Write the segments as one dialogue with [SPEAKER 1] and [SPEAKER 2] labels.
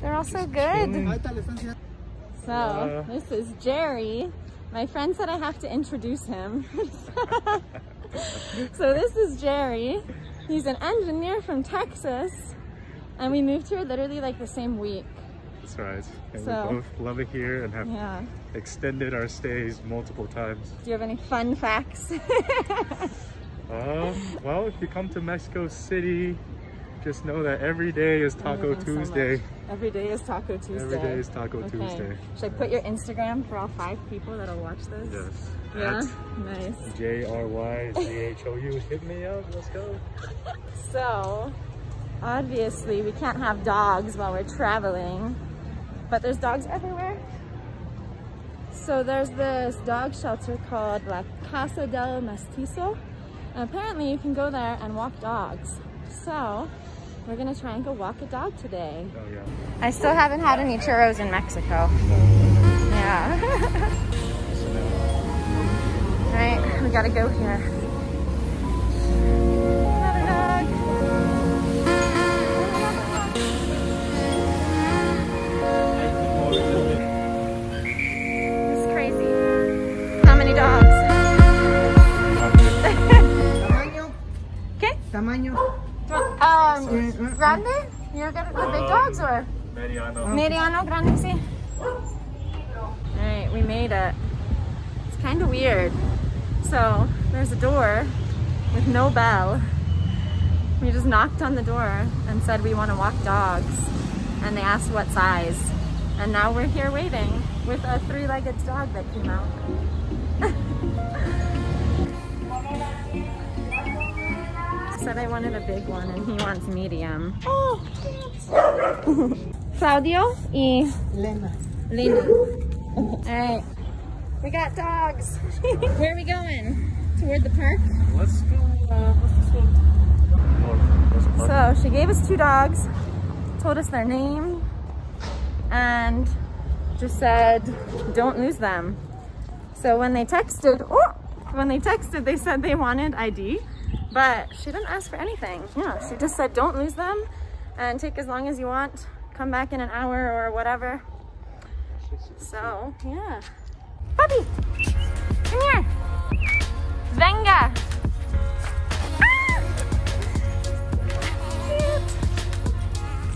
[SPEAKER 1] They're all so good. So,
[SPEAKER 2] Yeah.
[SPEAKER 1] this is Jerry. My friend said I have to introduce him. so, this is Jerry. He's an engineer from Texas. And we moved here literally like the same week.
[SPEAKER 2] That's right. And
[SPEAKER 1] So-
[SPEAKER 2] we both love it here and have
[SPEAKER 1] Yeah.
[SPEAKER 2] extended our stays multiple times.
[SPEAKER 1] Do you have any fun facts?
[SPEAKER 2] Um, well, if you come to Mexico City, just know that every day is Taco
[SPEAKER 1] them so
[SPEAKER 2] Tuesday.
[SPEAKER 1] Every day is Taco Tuesday.
[SPEAKER 2] Every day is Taco
[SPEAKER 1] Okay.
[SPEAKER 2] Tuesday.
[SPEAKER 1] Should I put your Instagram for all five people that'll watch this?
[SPEAKER 2] Yes.
[SPEAKER 1] Yeah? Nice.
[SPEAKER 2] J R Y C H O U. Hit me up. Let's go.
[SPEAKER 1] So, obviously we can't have dogs while we're traveling, but there's dogs everywhere. So there's this dog shelter called La Casa del Mestizo. And apparently you can go there and walk dogs. So we're gonna try and go walk a dog today.
[SPEAKER 2] Oh yeah.
[SPEAKER 1] I still haven't had any churros in Mexico. Yeah. right, we gotta go here. Another dog. It's crazy. How many dogs?
[SPEAKER 3] Tamaño,
[SPEAKER 1] Grande? You're gonna the big dogs or?
[SPEAKER 2] Mediano.
[SPEAKER 1] Mediano, grande, sí. Alright, we made it. It's kind of weird. So, there's a door with no bell. We just knocked on the door and said we want to walk dogs. And they asked what size. And now we're here waiting with a three-legged dog that came out. Said I wanted a big one and he wants medium. Oh, Claudio y
[SPEAKER 3] Elena.
[SPEAKER 1] Lena. Alright. We got dogs. Where are we going? Toward the park?
[SPEAKER 2] Let's go. Uh, what's this one? North. There's a park.
[SPEAKER 1] So she gave us two dogs, told us their name, and just said, don't lose them. So when they texted, oh, when they texted, they said they wanted ID, but she didn't ask for anything. Yeah, she just said, don't lose them and take as long as you want. Come back in an hour or whatever. So, yeah. Puppy, come here. Venga. Ah!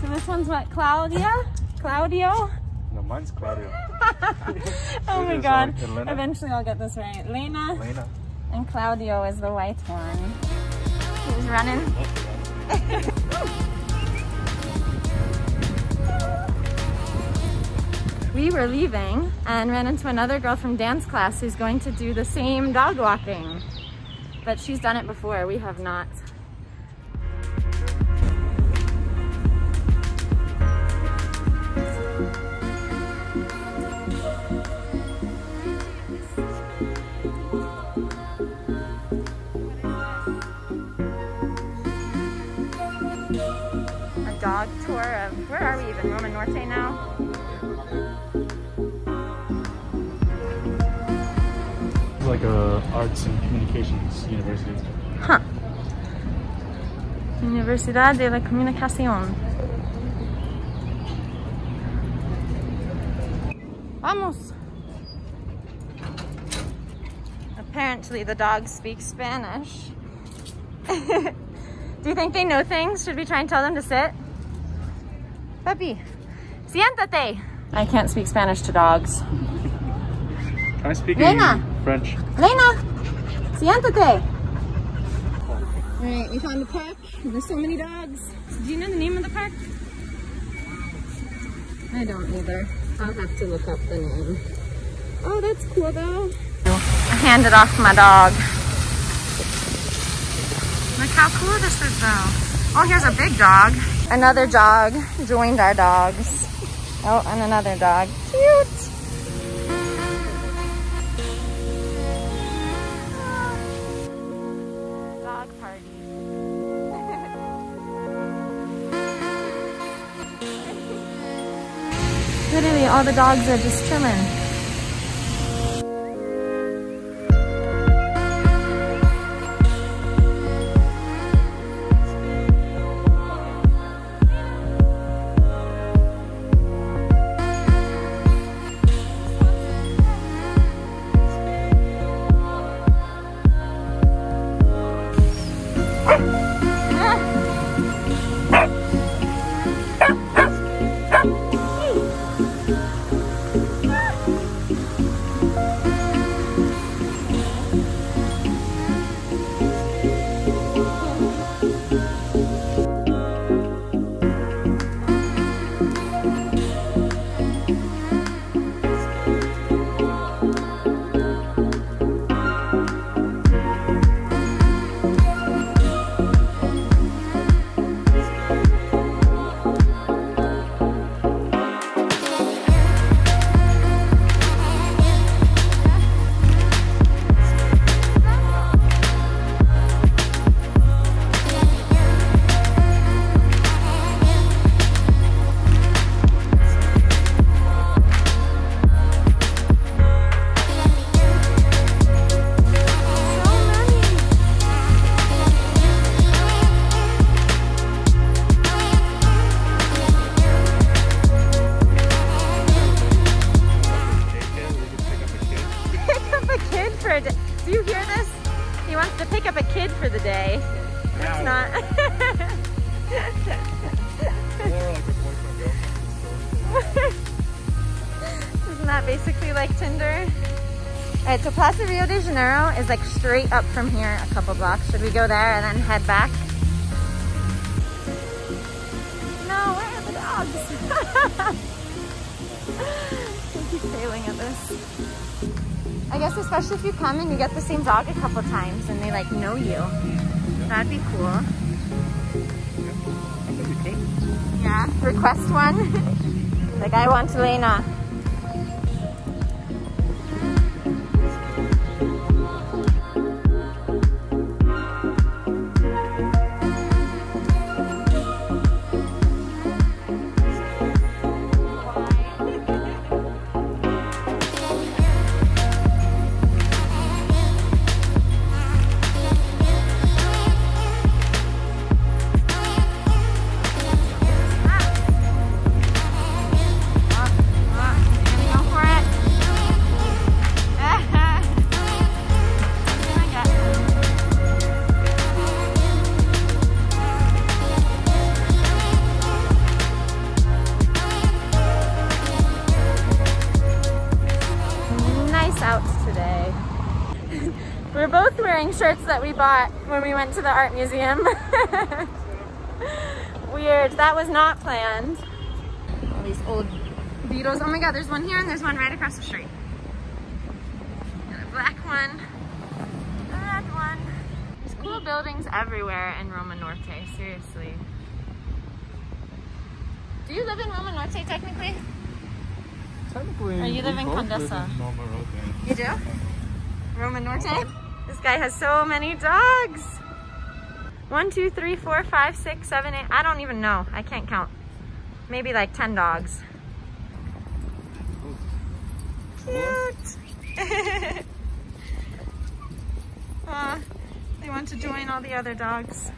[SPEAKER 1] So this one's what, Claudia? Claudio?
[SPEAKER 2] No, mine's Claudio.
[SPEAKER 1] oh my god.
[SPEAKER 2] um,
[SPEAKER 1] Eventually I'll get this right. Lena
[SPEAKER 2] Lena.
[SPEAKER 1] and Claudio is the white one. Running. we were leaving and ran into another girl from dance class who's going to do the same dog walking. But she's done it before, we have not. Of, where are we even? Roma Norte now?
[SPEAKER 2] It's like a arts and communications university.
[SPEAKER 1] Huh. Universidad de la Comunicación. Vamos. Apparently the dogs speak Spanish. Do you think they know things? Should we try and tell them to sit? Puppy, siéntate. I can't speak Spanish to dogs.
[SPEAKER 2] Can I speak
[SPEAKER 1] Lena.
[SPEAKER 2] French?
[SPEAKER 1] Lena, siéntate. All right, we found the park. There's so many dogs. Do you know the name of the park? I don't either. I'll have to look up the name. Oh, that's cool though. I handed off my dog. Look how cool this is though. Oh, here's a big dog. Another dog joined our dogs. Oh, and another dog. Cute. Dog party. Literally, all the dogs are just chilling. for the day. It's not. Isn't that basically like Tinder? All right, so Plaza Rio de Janeiro is like straight up from here a couple blocks. Should we go there and then head back? No, where are the dogs? I keep failing at this. I guess especially if you come and you get the same dog a couple times and they like know you. That'd be cool.
[SPEAKER 2] I think we could.
[SPEAKER 1] Yeah, request one. like I want Lena. Bought when we went to the art museum. Weird, that was not planned. All these old beetles. Oh my god, there's one here and there's one right across the street. And a black one, a red one. There's cool buildings everywhere in Roma Norte, seriously. Do you live in Roma Norte technically?
[SPEAKER 2] Technically,
[SPEAKER 1] Or you live in
[SPEAKER 2] both live in Norma Rote.
[SPEAKER 1] You do? Roma Norte? Uh-huh. This guy has so many dogs. One, two, three, four, five, six, seven, eight. I don't even know. I can't count. Maybe like 10 dogs. Cute. Aw, they want to join all the other dogs.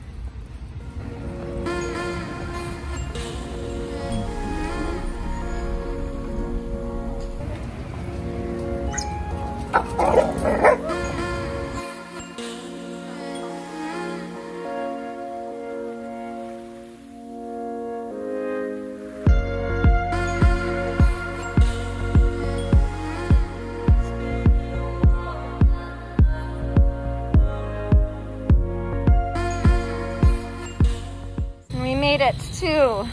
[SPEAKER 1] To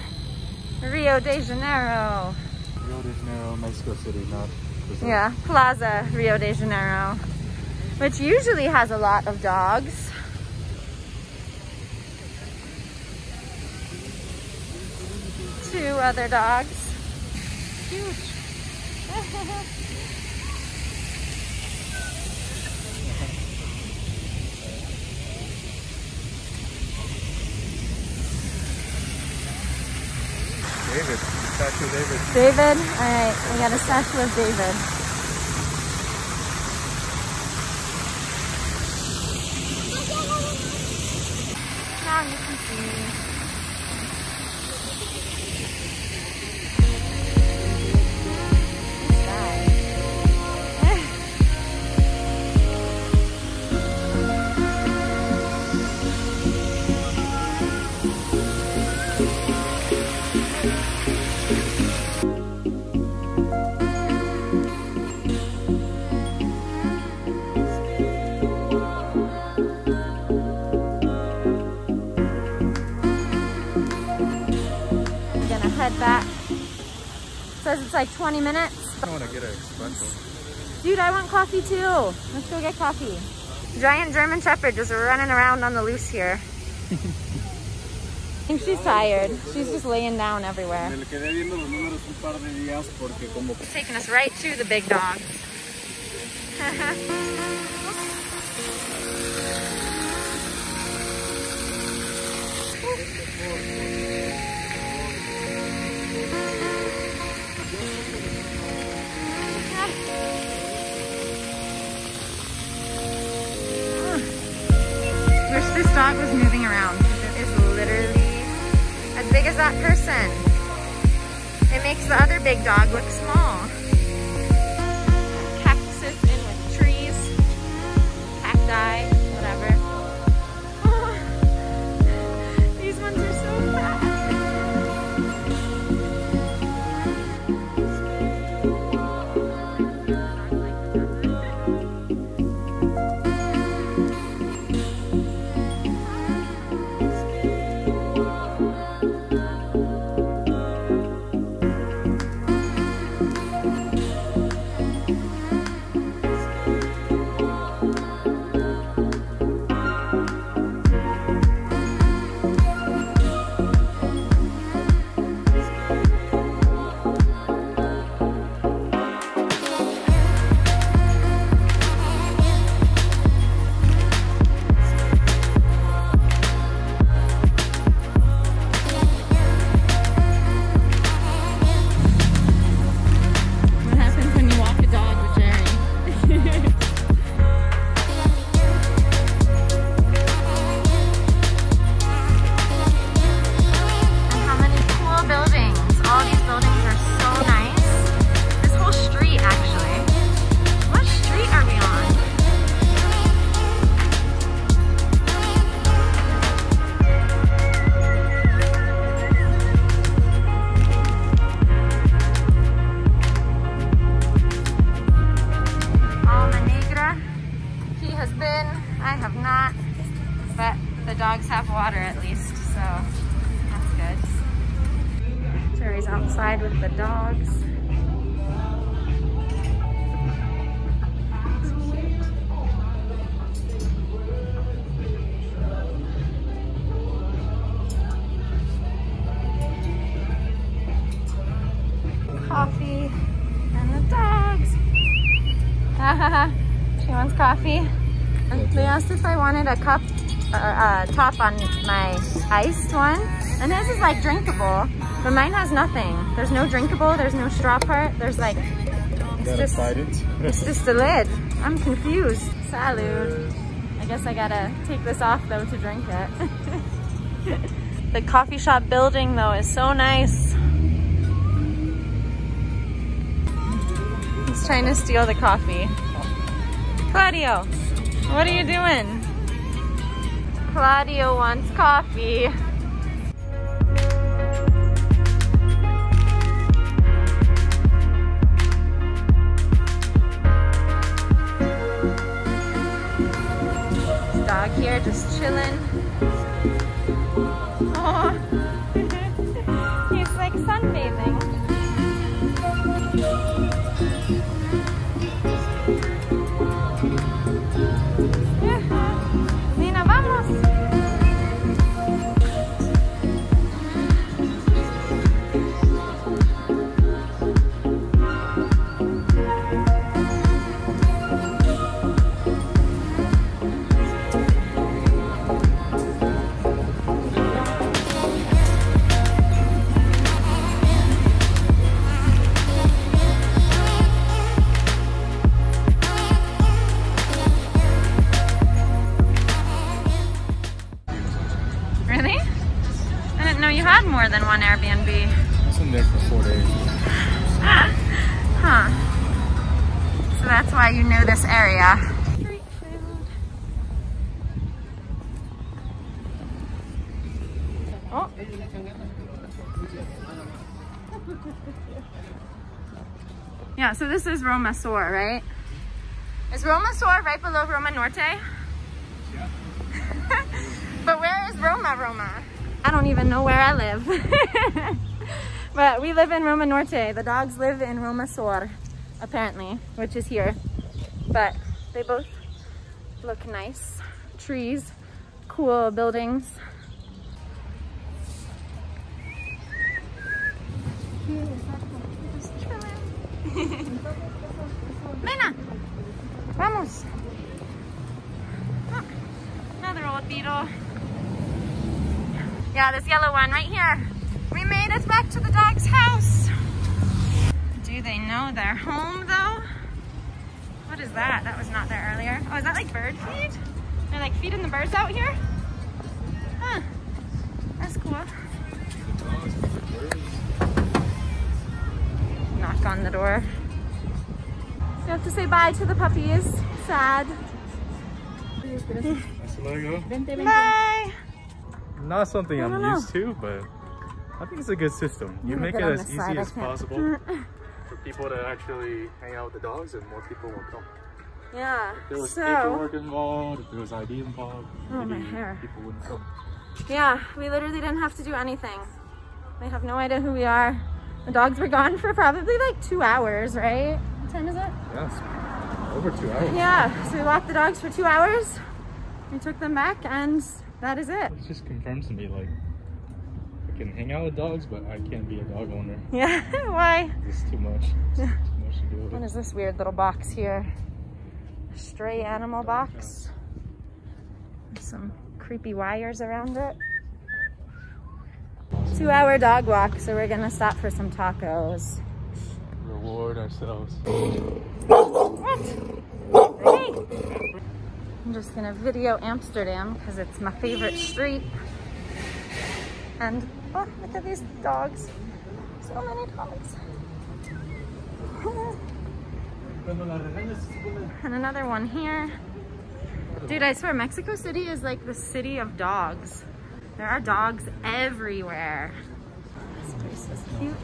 [SPEAKER 1] Rio de Janeiro.
[SPEAKER 2] Rio de Janeiro, Mexico City, not Brazil.
[SPEAKER 1] Yeah, Plaza Rio de Janeiro, which usually has a lot of dogs. Two other dogs. Huge.
[SPEAKER 2] David, statue of David.
[SPEAKER 1] David, all right, we got a statue of David. 20 minutes.
[SPEAKER 2] I want to get an espresso.
[SPEAKER 1] Dude, I want coffee too. Let's go get coffee. Giant German Shepherd just running around on the loose here. I think she's tired. She's just laying down everywhere.
[SPEAKER 3] Le quedé viendo los números un par de días porque como
[SPEAKER 1] Taking us right to the big dogs. this dog was moving around it is literally as big as that person. It makes the other big dog look small. Cactuses in with trees, cacti, asked if I wanted a cup or uh, top on my iced one. And this is like drinkable, but mine has nothing. There's no drinkable, there's no straw part. There's like, it's just,
[SPEAKER 2] it.
[SPEAKER 1] it's just a lid. I'm confused. Salud. I guess I gotta take this off though to drink it. the coffee shop building though is so nice. He's trying to steal the coffee. Claudio, what are you doing? Claudio wants coffee. Dog here just chilling. Why you knew this area. Oh. Yeah, so this is Roma Sur, right? Is Roma Sur right below Roma Norte?
[SPEAKER 2] Yeah.
[SPEAKER 1] But where is Roma, Roma? I don't even know where I live. but we live in Roma Norte. The dogs live in Roma Sur, apparently, which is here. But they both look nice. Trees, cool buildings. Mena, vamos. Oh, another old beetle. Yeah, this yellow one right here. We made it back to the dog's house. Do they know they're home though? What is that? That was not there earlier. Oh, is that like bird feed? They're like feeding the birds out here? Huh. That's cool. Knock on the door. You have to say bye to the puppies. Sad.
[SPEAKER 2] That's let go.
[SPEAKER 1] Bye.
[SPEAKER 2] Not something I'm
[SPEAKER 1] know.
[SPEAKER 2] used to, but I think it's a good system. You make it
[SPEAKER 1] gonna get on
[SPEAKER 2] as easy
[SPEAKER 1] side,
[SPEAKER 2] as possible people to actually hang out with the dogs, and more people will come.
[SPEAKER 1] Yeah.
[SPEAKER 2] If there was
[SPEAKER 1] So.
[SPEAKER 2] paperwork involved, if there was ID involved,
[SPEAKER 1] Oh, my hair.
[SPEAKER 2] people wouldn't come.
[SPEAKER 1] Yeah, we literally didn't have to do anything. They have no idea who we are. The dogs were gone for probably like two hours, right? What time is it?
[SPEAKER 2] Yes, over two hours.
[SPEAKER 1] Yeah, so we walked the dogs for two hours. We took them back and that is it.
[SPEAKER 2] It just confirms to me like can hang out with dogs, but I can't be a dog owner.
[SPEAKER 1] Yeah, why?
[SPEAKER 2] It's too much. It's too much to do with
[SPEAKER 1] What
[SPEAKER 2] it.
[SPEAKER 1] is this weird little box here? A stray animal box. Some creepy wires around it. Two hour dog walk, so we're gonna stop for some tacos.
[SPEAKER 2] Reward ourselves.
[SPEAKER 1] What? Hey! I'm just gonna video Amsterdam because it's my favorite street. And oh, look at these dogs. So many dogs. and another one here. Dude, I swear Mexico City is like the city of dogs. There are dogs everywhere. This place is cute.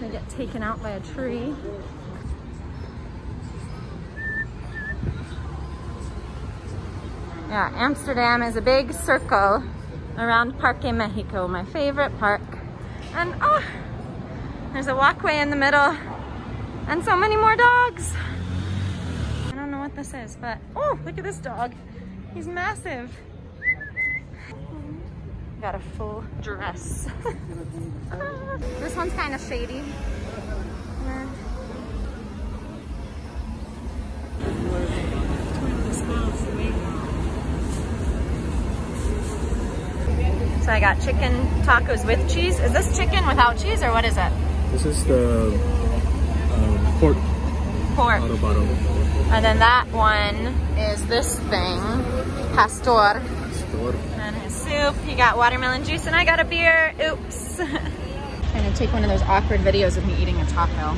[SPEAKER 1] Gonna get taken out by a tree. Yeah, Amsterdam is a big circle around Parque Mexico, my favorite park.
[SPEAKER 4] And oh, there's a walkway in the middle and so many more dogs. I don't know what this is, but oh, look at this dog. He's massive. Got a full dress. this one's kind of shady. So I got chicken tacos with cheese. Is this chicken without cheese or what is it?
[SPEAKER 2] This is the um, pork
[SPEAKER 4] Pork.
[SPEAKER 2] autobotto.
[SPEAKER 4] And then that one is this thing, pastor.
[SPEAKER 2] Store.
[SPEAKER 4] And his soup. He got watermelon juice and I got a beer. Oops. Trying to take one of those awkward videos of me eating a taco.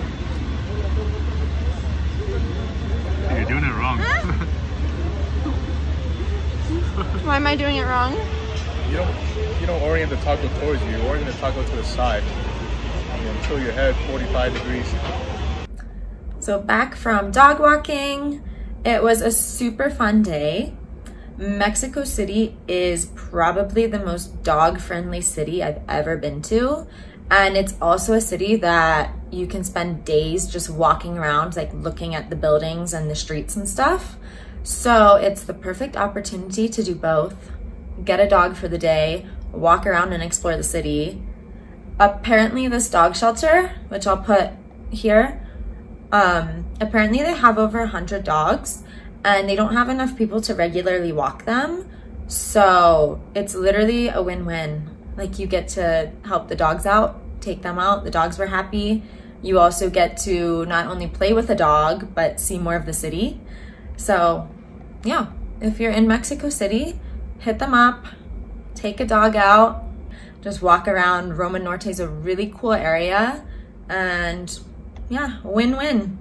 [SPEAKER 2] You're doing it wrong.
[SPEAKER 4] Why am I doing it wrong?
[SPEAKER 2] you don't you don't orient the taco towards you. You orient the taco to the side. Tilt your head 45 degrees.
[SPEAKER 1] So back from dog walking, it was a super fun day. Mexico City is probably the most dog friendly city I've ever been to. And it's also a city that you can spend days just walking around, like looking at the buildings and the streets and stuff. So it's the perfect opportunity to do both. Get a dog for the day, walk around and explore the city. Apparently this dog shelter, which I'll put here, um, apparently they have over 100 dogs and they don't have enough people to regularly walk them. So it's literally a win-win. Like you get to help the dogs out, take them out. The dogs were happy. You also get to not only play with a dog, but see more of the city. So yeah, if you're in Mexico City, hit them up, take a dog out, just walk around. Roma Norte is a really cool area and yeah, win-win.